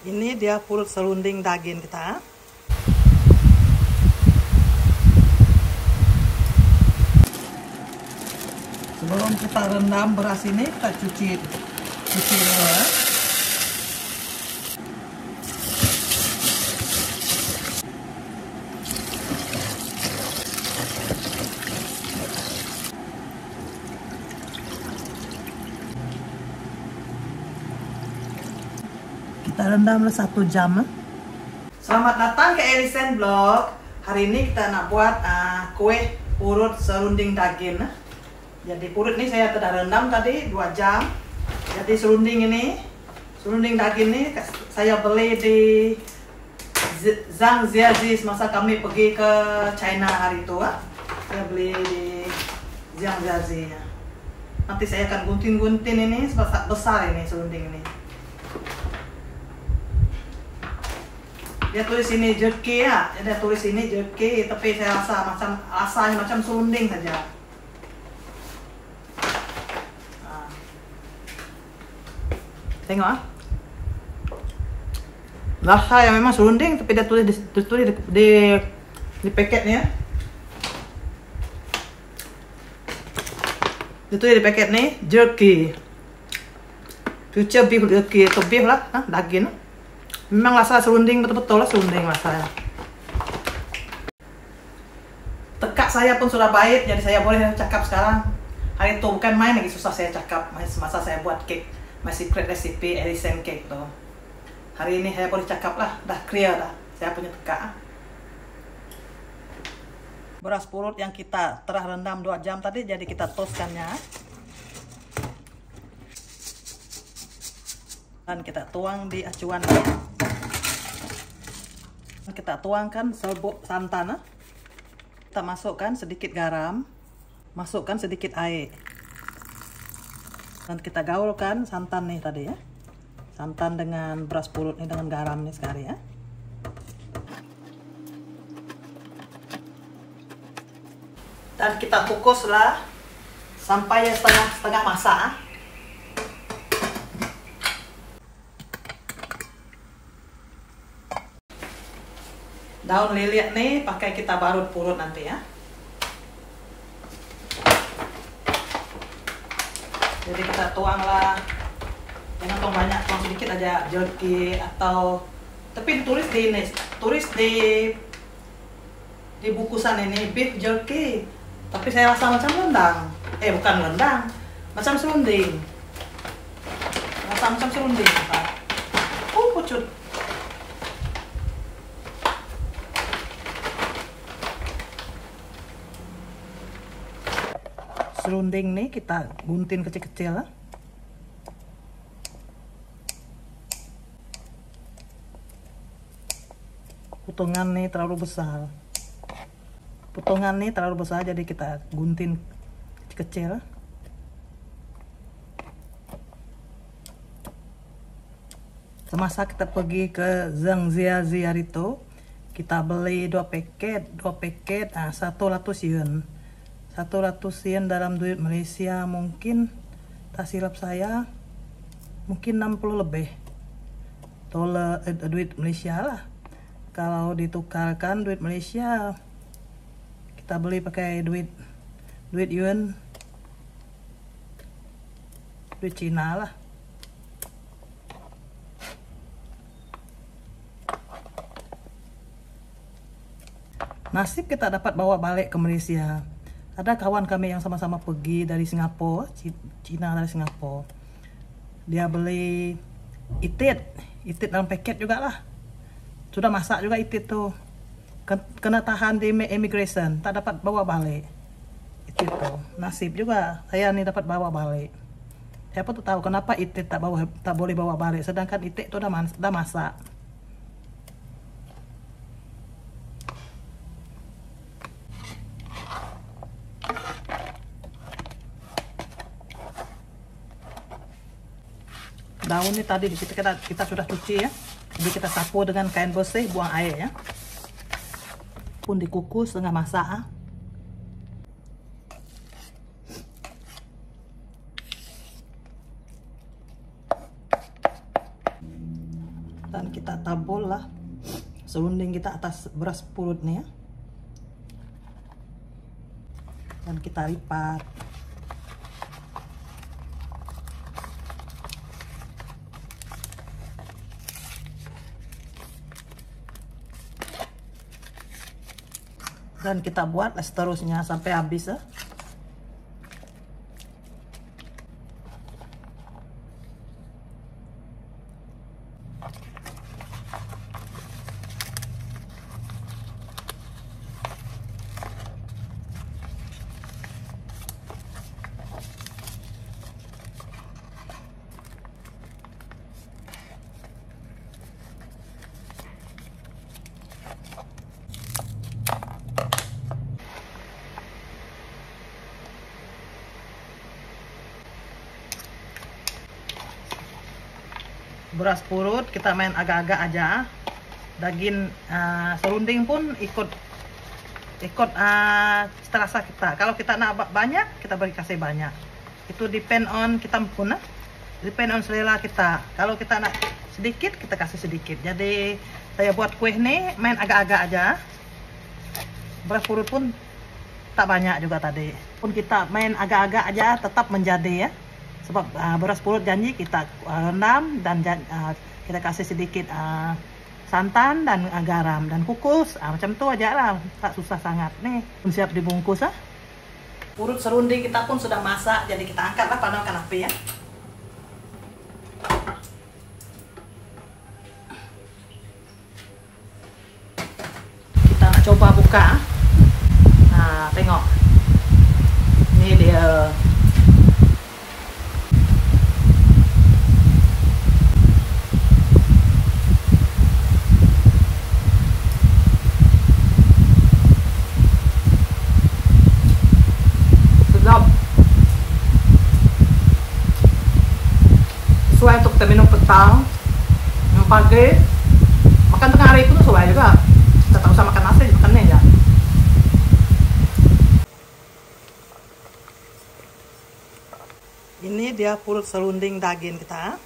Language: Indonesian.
Ini dia purut serunding daging kita. Sebelum kita rendam beras ini, kita cuci cuci dulu ya. Rendam satu jam. Selamat datang ke Elisen Blog. Hari ini kita nak buat uh, kue urut serunding daging. Jadi urut ini saya telah rendam tadi dua jam. Jadi serunding ini, serunding daging ini saya beli di Zhang Ziazi semasa kami pergi ke China hari itu. Uh. Saya beli di Zhang Ziazi. Nanti saya akan gunting-gunting ini besar ini serunding ini. Dia tulis ini jerky ya. Dia tulis ini jerky tapi saya rasa macam rasanya macam serunding saja. Nah. tengok ah. Rasa yang memang serunding tapi dia tulis di, tulis di, di, di paketnya. Dia di paket nih jerky. Future beef jerky atau beef lah ah, daging Memang rasa serunding betul-betul lah serunding rasanya. Tekak saya pun sudah baik, jadi saya boleh cakap sekarang. Hari itu bukan main lagi susah saya cakap masa saya buat cake, my secret recipe Ellison cake tuh. Hari ini saya boleh cakap lah, dah clear dah. Saya punya tekak. Beras purut yang kita telah rendam 2 jam tadi, jadi kita toastkannya. Dan kita tuang di acuan kita tuangkan serbuk santan kita masukkan sedikit garam masukkan sedikit air. Dan kita gaulkan santan nih tadi ya. Santan dengan beras purut nih dengan garam nih sekali ya. Dan kita kukuslah sampai setengah setengah masak daun lilit nih pakai kita barut purut nanti ya. Jadi kita tuanglah jangan tuang banyak tuang sedikit aja jerky atau tapi ditulis di ini tulis di di bukusan ini beef jerky tapi saya rasa macam rendang. Eh bukan rendang macam serunding. Rasa macam serunding Pak. uh pucut serunding nih kita gunting kecil-kecil. Potongan nih terlalu besar. Potongan nih terlalu besar jadi kita gunting kecil semasa kita pergi ke Zhang Zia Ziarito kita beli dua paket dua paket ah satu ratus yuan 100 yen dalam duit Malaysia. Mungkin tak silap saya mungkin 60 lebih dolar eh, duit Malaysia lah. Kalau ditukarkan duit Malaysia kita beli pakai duit duit yuan duit Cina lah. Nasib kita dapat bawa balik ke Malaysia ada kawan kami yang sama-sama pergi dari Singapura, Cina dari Singapura. Dia beli itit, itit dalam paket juga lah. Sudah masak juga itit tuh. Kena tahan di immigration, tak dapat bawa balik. Itit tuh, nasib juga. Saya nih dapat bawa balik. Siapa tuh tahu kenapa itit tak bawa tak boleh bawa balik, sedangkan itit udah, udah masak. Daun ini tadi kita, kita kita sudah cuci ya. Jadi kita sapu dengan kain bersih buang air ya. Pun dikukus setengah masak ah. dan kita tabur lah serunding kita atas beras pulut nih ya. Dan kita lipat dan kita buat seterusnya sampai habis ya. Beras purut kita main agak-agak aja. Daging uh, serunding pun ikut ikut uh, terasa kita. Kalau kita nak banyak kita beri kasih banyak. Itu depend on kita pun uh, depend on selera kita. Kalau kita nak sedikit kita kasih sedikit. Jadi saya buat kue ini main agak-agak aja. Beras purut pun tak banyak juga tadi. Pun kita main agak-agak aja tetap menjadi ya sebab uh, beras pulut janji kita uh, rendam dan uh, kita kasih sedikit uh, santan dan uh, garam dan kukus. Uh, macam tu aja lah tak susah sangat. Nih pun siap dibungkus ah. Urut serundi kita pun sudah masak jadi kita angkatlah panaskan api ya. Kita nak coba buka nah tengok. Ini dia sesuai untuk petang yang pagi makan tengah hari itu sesuai juga. Kita tak usah makan nasi makannya ya. Ini dia purut serunding daging kita